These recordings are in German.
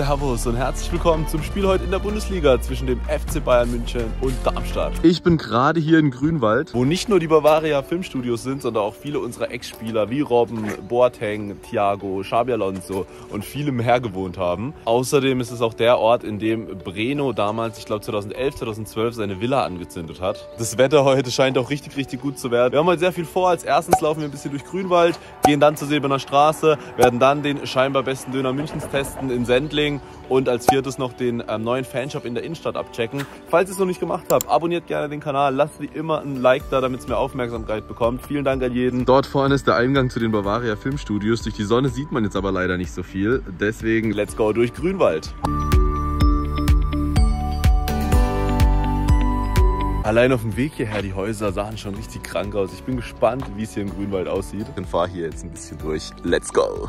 Servus und herzlich willkommen zum Spiel heute in der Bundesliga zwischen dem FC Bayern München und Darmstadt. Ich bin gerade hier in Grünwald, wo nicht nur die Bavaria Filmstudios sind, sondern auch viele unserer Ex-Spieler wie Robben, Boateng, Thiago, Xabi Alonso und viele mehr gewohnt haben. Außerdem ist es auch der Ort, in dem Breno damals, ich glaube 2011, 2012, seine Villa angezündet hat. Das Wetter heute scheint auch richtig, richtig gut zu werden. Wir haben heute sehr viel vor. Als erstes laufen wir ein bisschen durch Grünwald, gehen dann zur Silberner Straße, werden dann den scheinbar besten Döner Münchens testen in Sendling und als viertes noch den ähm, neuen Fanshop in der Innenstadt abchecken. Falls ihr es noch nicht gemacht habt, abonniert gerne den Kanal, lasst wie immer ein Like da, damit es mehr Aufmerksamkeit bekommt. Vielen Dank an jeden. Dort vorne ist der Eingang zu den Bavaria Filmstudios. Durch die Sonne sieht man jetzt aber leider nicht so viel. Deswegen let's go durch Grünwald. Allein auf dem Weg hierher, die Häuser sahen schon richtig krank aus. Ich bin gespannt, wie es hier im Grünwald aussieht. Ich fahre hier jetzt ein bisschen durch. Let's go!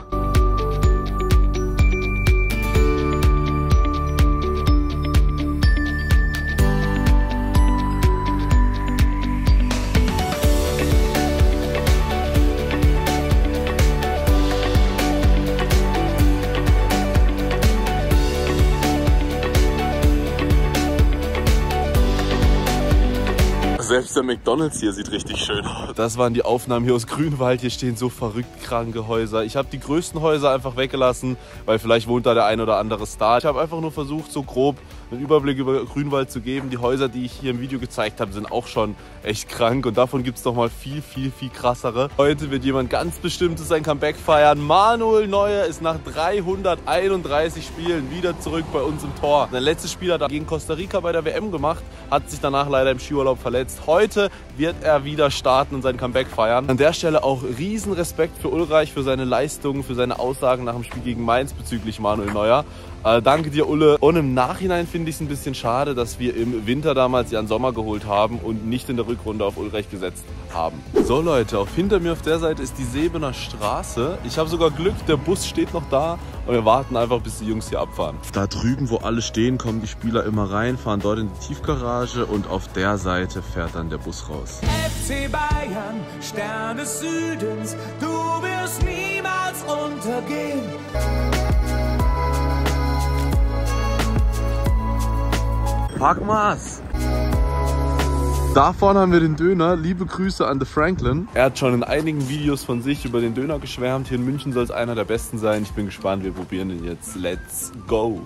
Selbst der McDonalds hier sieht richtig schön aus. Das waren die Aufnahmen hier aus Grünwald. Hier stehen so verrückt kranke Häuser. Ich habe die größten Häuser einfach weggelassen, weil vielleicht wohnt da der ein oder andere Star. Ich habe einfach nur versucht, so grob einen Überblick über Grünwald zu geben. Die Häuser, die ich hier im Video gezeigt habe, sind auch schon echt krank und davon gibt es noch mal viel, viel, viel krassere. Heute wird jemand ganz bestimmtes sein Comeback feiern. Manuel Neuer ist nach 331 Spielen wieder zurück bei uns im Tor. Sein letztes Spiel hat er gegen Costa Rica bei der WM gemacht, hat sich danach leider im Skiurlaub verletzt. Heute wird er wieder starten und sein Comeback feiern. An der Stelle auch riesen Respekt für Ulreich, für seine Leistungen, für seine Aussagen nach dem Spiel gegen Mainz bezüglich Manuel Neuer. Äh, danke dir, Ulle. Und im Nachhinein finde ich es ein bisschen schade, dass wir im Winter damals Jan Sommer geholt haben und nicht in der Rückrunde auf Ulreich gesetzt haben. So Leute, auf hinter mir auf der Seite ist die Sebener Straße. Ich habe sogar Glück, der Bus steht noch da und wir warten einfach, bis die Jungs hier abfahren. Da drüben, wo alle stehen, kommen die Spieler immer rein, fahren dort in die Tiefgarage und auf der Seite fährt dann der Bus raus. FC Bayern, Stern des Südens, du wirst niemals untergehen. Packmas! Da vorne haben wir den Döner. Liebe Grüße an The Franklin. Er hat schon in einigen Videos von sich über den Döner geschwärmt. Hier in München soll es einer der besten sein. Ich bin gespannt. Wir probieren den jetzt. Let's go!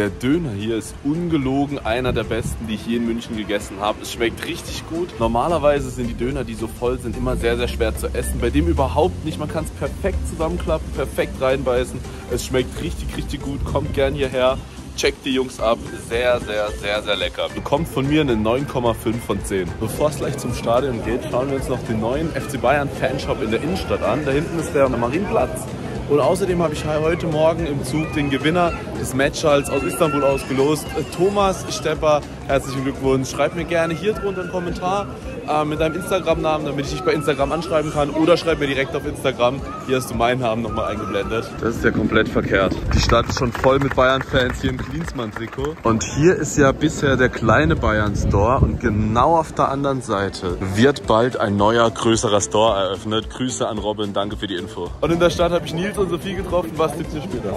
Der Döner hier ist ungelogen einer der besten, die ich je in München gegessen habe. Es schmeckt richtig gut. Normalerweise sind die Döner, die so voll sind, immer sehr, sehr schwer zu essen. Bei dem überhaupt nicht. Man kann es perfekt zusammenklappen, perfekt reinbeißen. Es schmeckt richtig, richtig gut. Kommt gern hierher. Checkt die Jungs ab. Sehr, sehr, sehr, sehr lecker. Bekommt von mir eine 9,5 von 10. Bevor es gleich zum Stadion geht, schauen wir uns noch den neuen FC Bayern Fanshop in der Innenstadt an. Da hinten ist der Marienplatz. Und außerdem habe ich heute Morgen im Zug den Gewinner des Matchhalls aus Istanbul ausgelost. Thomas Stepper, herzlichen Glückwunsch. Schreib mir gerne hier drunter einen Kommentar äh, mit deinem Instagram-Namen, damit ich dich bei Instagram anschreiben kann. Oder schreib mir direkt auf Instagram. Hier hast du meinen Namen nochmal eingeblendet. Das ist ja komplett verkehrt. Die Stadt ist schon voll mit Bayern-Fans hier im Klinsmann-Trikot. Und hier ist ja bisher der kleine Bayern-Store. Und genau auf der anderen Seite wird bald ein neuer, größerer Store eröffnet. Grüße an Robin, danke für die Info. Und in der Stadt habe ich Nils und Sophie getroffen. Was tippt ihr später?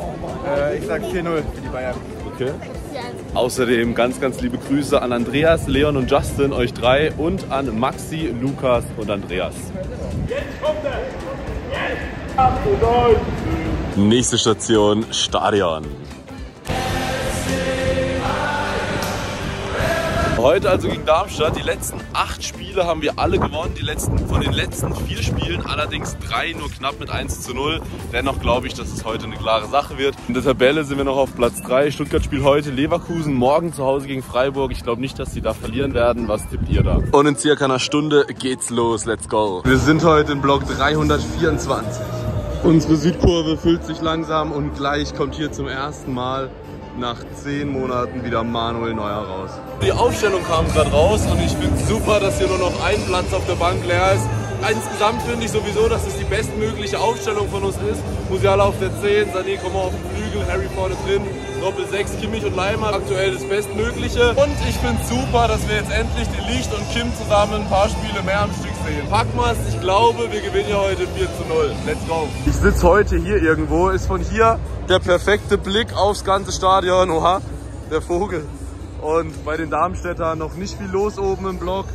Äh, ich sag 4-0 für die Bayern. Okay. Außerdem ganz, ganz liebe Grüße an Andreas, Leon und Justin, euch drei und an Maxi, Lukas und Andreas. Nächste Station, Stadion. Heute also gegen Darmstadt. Die letzten acht Spiele haben wir alle gewonnen. Die letzten, von den letzten vier Spielen allerdings drei nur knapp mit 1 zu 0. Dennoch glaube ich, dass es heute eine klare Sache wird. In der Tabelle sind wir noch auf Platz 3. Stuttgart spielt heute Leverkusen, morgen zu Hause gegen Freiburg. Ich glaube nicht, dass sie da verlieren werden. Was tippt ihr da? Und in circa einer Stunde geht's los. Let's go. Wir sind heute in Block 324. Unsere Südkurve füllt sich langsam und gleich kommt hier zum ersten Mal nach zehn Monaten wieder Manuel Neuer raus. Die Aufstellung kam gerade raus und ich finde super, dass hier nur noch ein Platz auf der Bank leer ist insgesamt finde ich sowieso, dass es die bestmögliche Aufstellung von uns ist. Musiala auf der 10, Sané kommen auf den Flügel, Harry vorne drin, Doppel 6, Kimmich und Leimer. Aktuell das Bestmögliche. Und ich finde es super, dass wir jetzt endlich die Licht und Kim zusammen ein paar Spiele mehr am Stück sehen. Packmas, ich glaube, wir gewinnen hier heute 4 zu 0. Let's go. Ich sitze heute hier irgendwo, ist von hier der perfekte Blick aufs ganze Stadion. Oha, der Vogel. Und bei den Darmstädter noch nicht viel los oben im Block.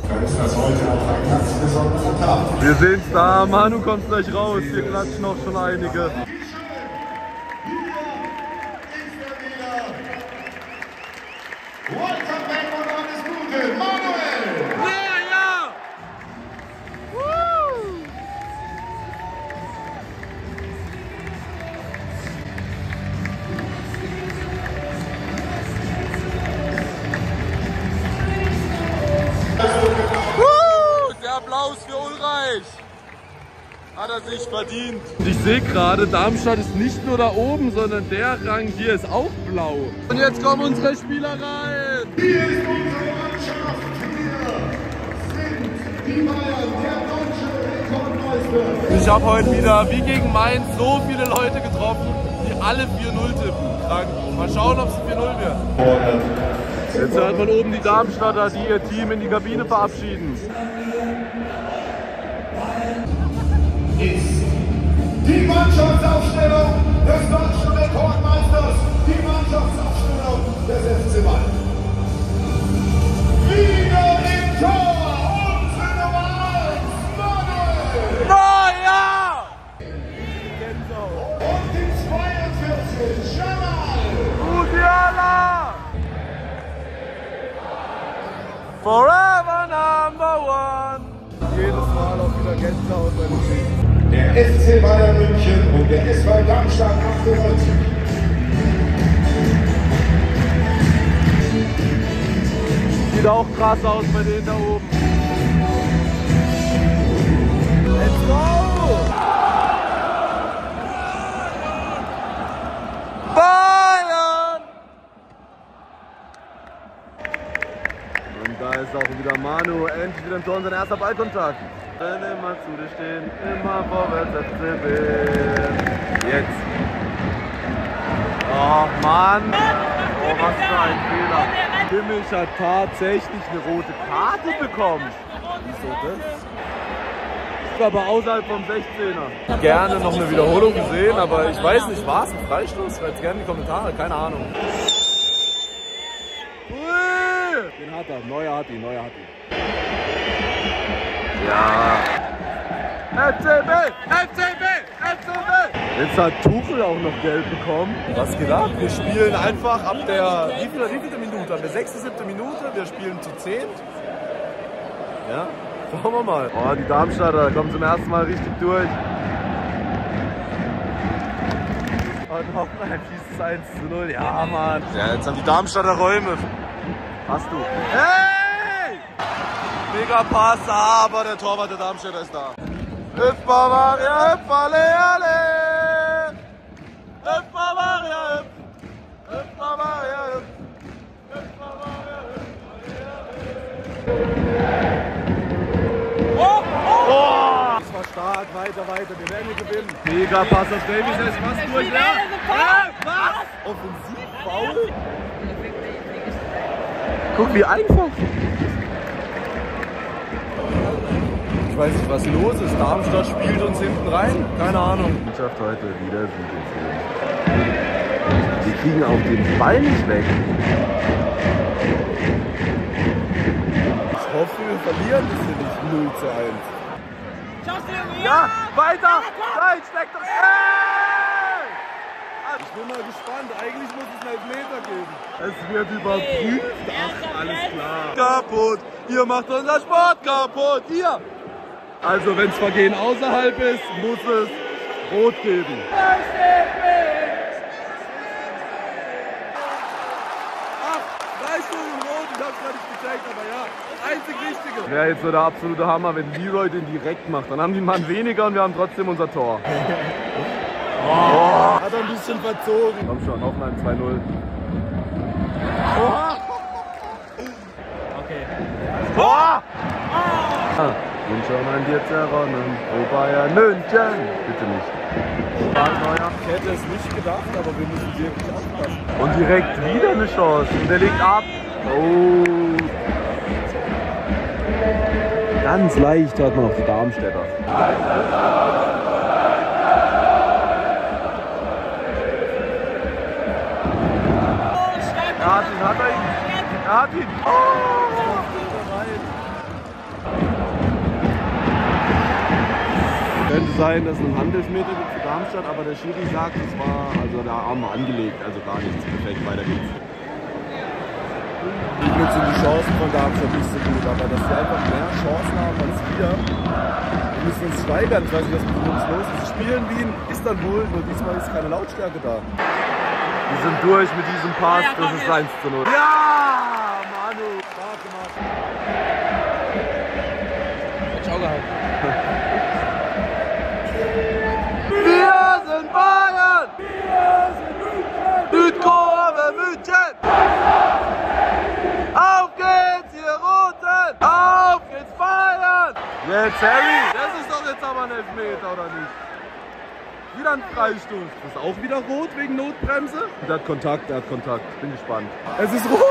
Wir sehen's da, Manu kommt gleich raus. Hier klatschen auch schon einige. Sich verdient. Ich sehe gerade, Darmstadt ist nicht nur da oben, sondern der Rang hier ist auch blau. Und jetzt kommen unsere Spieler rein. Hier ist unsere Mannschaft. Hier sind die Bayern, der deutsche Rekordmeister. Ich habe heute wieder, wie gegen Mainz, so viele Leute getroffen, die alle 4-0 tippen. Krank. Mal schauen, ob es 4-0 wird. Jetzt hört man oben die Darmstadter, die ihr Team in die Kabine verabschieden. Ist die Mannschaftsaufstellung des deutschen Rekordmeisters, die Mannschaftsaufstellung des FC Bayern. Wieder im Tor, unsere Nummer 1, Manuel! Neuer! Und die 42, Jamal! Musiala! Forever FC Bayern München und der SV Darmstadt 98. Sieht auch krass aus bei denen da oben. Let's go! Bayern! Und da ist auch wieder Manu, endlich wieder im Tor, sein erster Ballkontakt. Wenn immer zu dir stehen, immer vorwärts FCB. Jetzt. Oh Mann! Oh, was für ein Fehler. Kimmich hat tatsächlich eine rote Karte bekommen. Wieso das? Aber außerhalb vom 16er. Gerne noch eine Wiederholung gesehen, aber ich weiß nicht, war es ein Freistoß? Schreibt gerne in die Kommentare, keine Ahnung. Den hat er, Neuer hat ihn, Neuer hat ihn. Ja. FCB! FCB! FCB! Jetzt hat Tuchel auch noch Geld bekommen. Was geht ab? Wir spielen einfach ab der. Wie viele, wie viele Minute? Ab der sechste, siebte Minute. Wir spielen zu zehnt. Ja, schauen wir mal. Oh, die Darmstadter kommen zum ersten Mal richtig durch. Und Hoffenheim schießt es 1 zu 0. Ja, Mann. Ja, jetzt haben die Darmstadter Räume. Hast du. Hey! Mega Pass, aber der Torwart der Darmstädter ist da. Hüpf Bavaria, hüpf alle, alle! Hüpf Bavaria, hüpf! Hüpf Bavaria, hüpf! Hüpf Bavaria, hüpf! Oh, oh! Das war stark, weiter, weiter, wir werden hier gewinnen. Mega Pass auf Davies, er ist fast durch, ja? Ja, was? Offensivfoul? Guck, wie einfach. Weiß nicht, was los ist. Darmstadt spielt uns hinten rein. Keine Ahnung. Die Mannschaft heute wieder Siegesserie. Die kriegen auch den Ball nicht weg. Ich hoffe, wir verlieren das hier nicht 0 zu 1. Ja, weiter! Nein, steck doch! Ich bin mal gespannt. Eigentlich muss es einen Elfmeter geben. Es wird überprüft. Ach, alles klar. Kaputt. Ihr macht unser Sport kaputt. Ihr. Also, wenn es Vergehen außerhalb ist, muss es Rot geben. Ach, drei Stunden Rot. Ich hab's gar nicht gecheckt, aber ja. Einzig Wichtige. Wäre jetzt so der absolute Hammer, wenn Leroy den direkt macht. Dann haben die Mann weniger und wir haben trotzdem unser Tor. Oh. Hat er ein bisschen verzogen. Komm schon, Hoffenheim 2-0. Oha! Okay. Tor! Ah. Und schon ein dir zerronnen. Oh Bayern München. Bitte nicht. Ich hätte es nicht gedacht, aber wir müssen wirklich aufpassen. Und direkt wieder eine Chance. Und der legt ab. Oh. Ganz leicht hört man auf die Darmstädter. Er hat ihn, hat er ihn. Er hat ihn. Könnte sein, dass es ein Handelfmeter gibt für Darmstadt, aber der Schiri sagt, es war, also der Arm war angelegt, also gar nichts. Perfekt, weiter geht's. Die nutzen die Chancen von Darmstadt nicht so gut, aber dass sie einfach mehr Chancen haben als wir. Wir müssen uns steigern. Ich weiß nicht, was mit uns los ist. Sie spielen wie in Istanbul, nur diesmal ist keine Lautstärke da. Wir sind durch mit diesem Pass, das ist 1 zu 0. Ja, Manu! Stark gemacht. Wir sind Bayern! Wir sind München! Südkurve München! Auf geht's, ihr Roten! Auf geht's, Bayern! Jetzt, Harry! Das ist doch jetzt aber ein Elfmeter, oder nicht? Wieder ein Freistoß. Das ist auch wieder rot wegen Notbremse? Der hat Kontakt, der hat Kontakt. Bin gespannt. Es ist rot!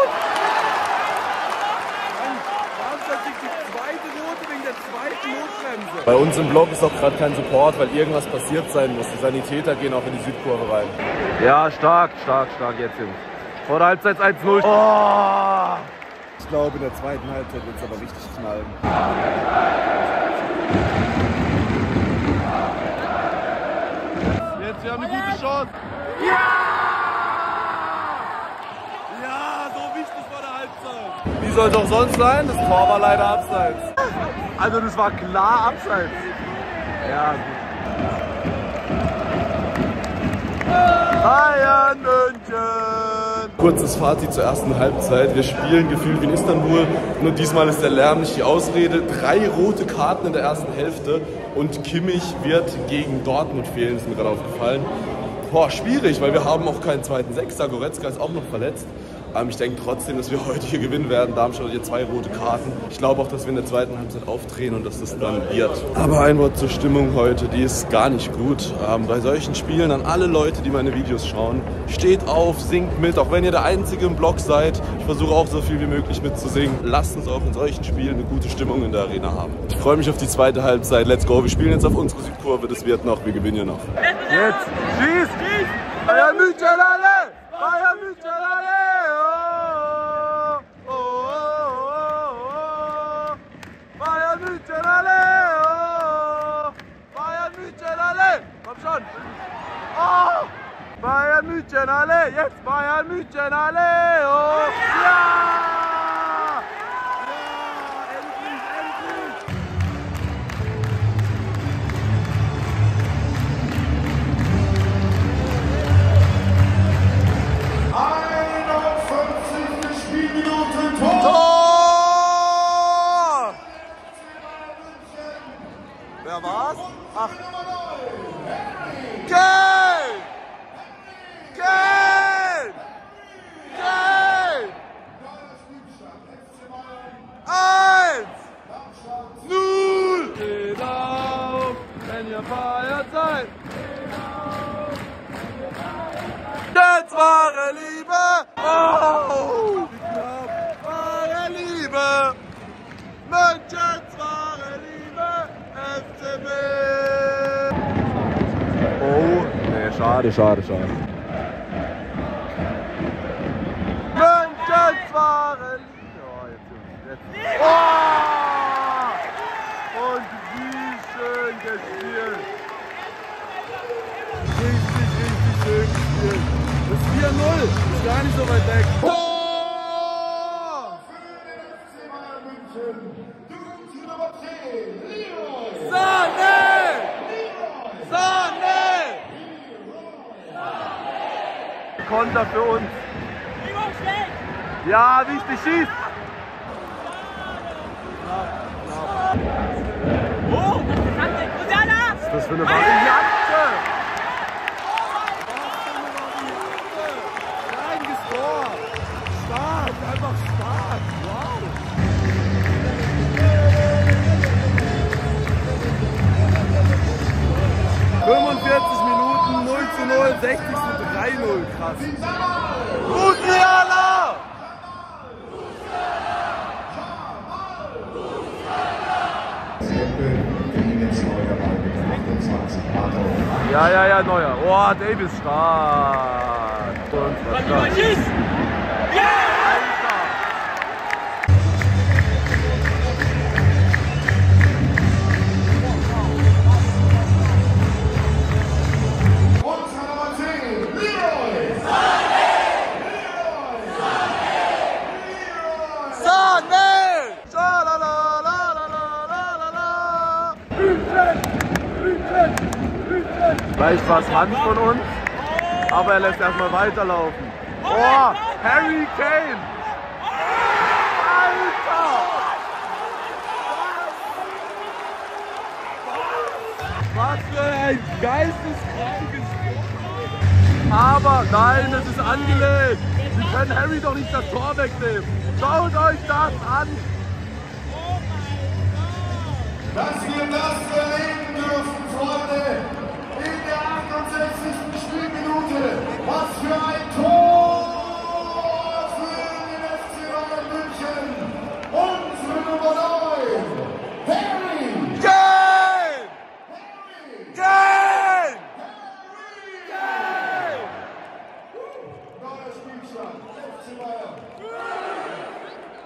Darmstadt kriegt die zweite Rote wegen der zweiten Notbremse. Bei uns im Block ist auch gerade kein Support, weil irgendwas passiert sein muss. Die Sanitäter gehen auch in die Südkurve rein. Ja, stark, stark, stark jetzt, Jungs. Vor der Halbzeit 1-0. Oh! Ich glaube, in der zweiten Halbzeit wird es aber richtig knallen. Jetzt, wir haben eine gute Chance. Ja! Ja, so wichtig vor der Halbzeit. Wie soll es auch sonst sein? Das Tor war leider abseits. Also das war klar abseits. Ja, gut. Bayern München! Kurzes Fazit zur ersten Halbzeit. Wir spielen gefühlt wie in Istanbul. Nur diesmal ist der Lärm nicht die Ausrede. Drei rote Karten in der ersten Hälfte und Kimmich wird gegen Dortmund fehlen, ist mir gerade aufgefallen. Boah, schwierig, weil wir haben auch keinen zweiten Sechster. Goretzka ist auch noch verletzt. Ich denke trotzdem, dass wir heute hier gewinnen werden. Darmstadt hat hier zwei rote Karten. Ich glaube auch, dass wir in der zweiten Halbzeit aufdrehen und dass das dann wird. Aber ein Wort zur Stimmung heute, die ist gar nicht gut. Ähm, bei solchen Spielen an alle Leute, die meine Videos schauen, steht auf, singt mit, auch wenn ihr der Einzige im Blog seid. Ich versuche auch so viel wie möglich mitzusingen. Lasst uns auch in solchen Spielen eine gute Stimmung in der Arena haben. Ich freue mich auf die zweite Halbzeit. Let's go. Wir spielen jetzt auf unsere Südkurve. Das wird noch. Wir gewinnen hier noch. Jetzt schieß! Bayern München alle! München alle! Jetzt Bayern München alle! Oh, ja! Oh! Und wie schön gespielt! Richtig, richtig schön gespielt. Das 4-0 ist gar nicht so weit weg. Sahne! Konter für uns. Ja, wichtig, schießt! Musiala! Ja, ja, ja, neuer. Oh, Davis stark. Weiterlaufen. Oh, Harry Kane! Alter! Was für ein geisteskrankes Aber nein, es ist angelegt. Sie können Harry doch nicht das Tor wegnehmen. Schaut euch das an. Dass wir das erleben dürfen, Freunde, 68. Spielminute. Was für ein Tor für den FC Bayern München. Unsere Nummer 9, Harry. Kane! Kane! Neuer Spielstand, FC Bayern.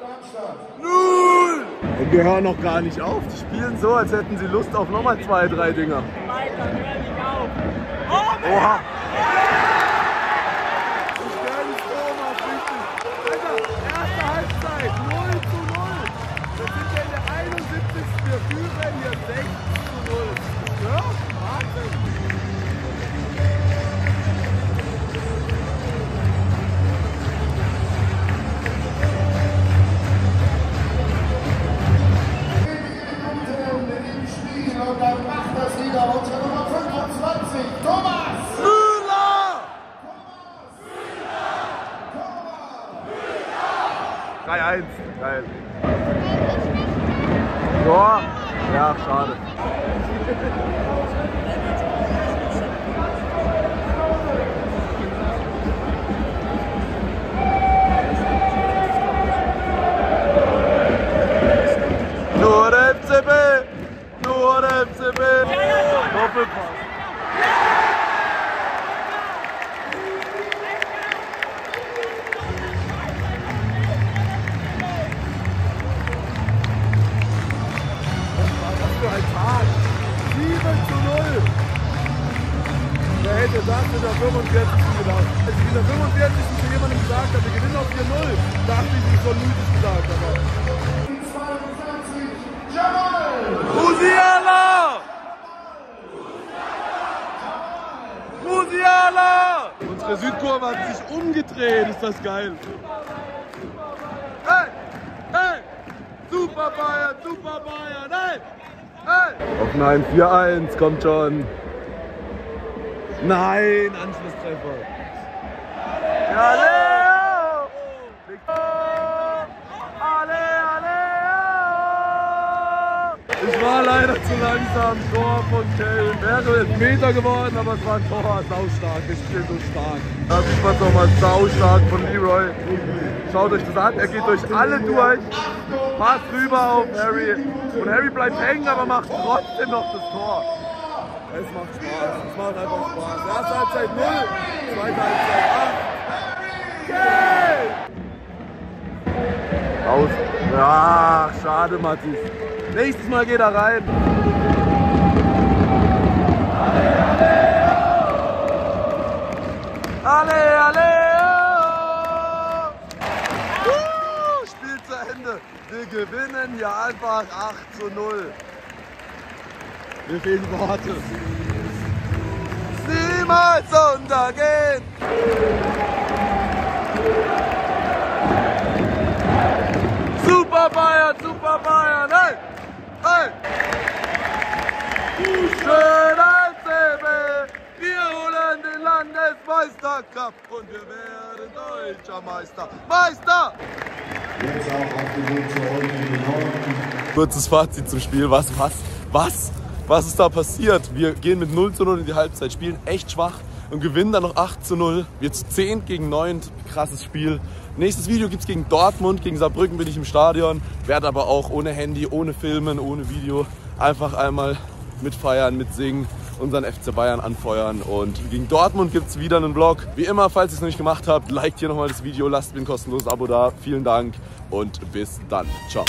Darmstadt. Null! Wir hören noch gar nicht auf. Die spielen so, als hätten sie Lust auf nochmal zwei, drei Dinger. Das Tor mal auf richtig. Alter, erste Halbzeit, 0 zu 0. Wir sind ja in der 71. Wir führen hier 6 zu 0. Ja, Wahnsinn. Minuten im Spiel und dann macht das wieder unsere Nummer 25, Thomas. Müller! 3-1, geil. Ja, ja, schade. Nur FCB! Nur FCB! Doppelpass. Wer hätte das in der 45. gedacht? Als ich in der 45. zu jemandem gesagt habe, wir gewinnen auf 4-0, dachte ich, ich schon müdes gesagt. Aber 42, Jamal. Musiala! Musiala! Unsere Südkurve hat sich umgedreht, ist das geil. Hey! Hey! Super Bayern, super Bayern, hey! Hey! Auf nein, 4-1, kommt schon. Nein, Anschlusstreffer. Ja! Ich war leider zu langsam. Tor von Kane. Wäre ein Meter geworden, aber es war ein Tor. Saustark. Wir spielen so stark. Da sieht man es nochmal saustark von Leroy. Schaut euch das an. Er geht durch alle durch. Passt rüber auf Harry. Und Harry bleibt hängen, aber macht trotzdem noch das Tor. Es macht Spaß. Es macht einfach Spaß. Erste Halbzeit 0. Zweite Halbzeit 8. Kane! Aus. Ja, schade, Mathis. Nächstes Mal geht er rein. Ale! Uh, Spiel zu Ende. Wir gewinnen hier einfach 8 zu 0. Mir fehlen Worte. Niemals untergehen! Super Bayern, Super Bayern, hey! Hey! Schön FCB, wir holen den Landesmeistercup und wir werden deutscher Meister. Meister! Jetzt auch auf dem Weg zu euch in den Norden. Kurzes Fazit zum Spiel. Was, was, was? Was ist da passiert? Wir gehen mit 0 zu 0 in die Halbzeit, spielen echt schwach. und gewinnen dann noch 8 zu 0. Wir zu 10 gegen 9, krasses Spiel. Nächstes Video gibt es gegen Dortmund, gegen Saarbrücken bin ich im Stadion. Werde aber auch ohne Handy, ohne Filmen, ohne Video einfach einmal mitfeiern, mitsingen, unseren FC Bayern anfeuern. Und gegen Dortmund gibt es wieder einen Vlog. Wie immer, falls ihr es noch nicht gemacht habt, liked hier nochmal das Video, lasst mir ein kostenloses Abo da. Vielen Dank und bis dann. Ciao.